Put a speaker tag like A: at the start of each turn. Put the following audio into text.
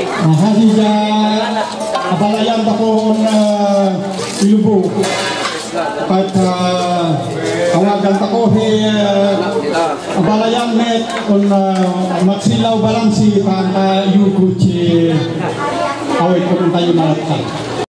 A: Ang hasi siya, apalayan pa po ang ilubo. At kawagan he uh, apalayan met, kung magsilaw balansi, para ang yugo. Awit ko tayo malatang.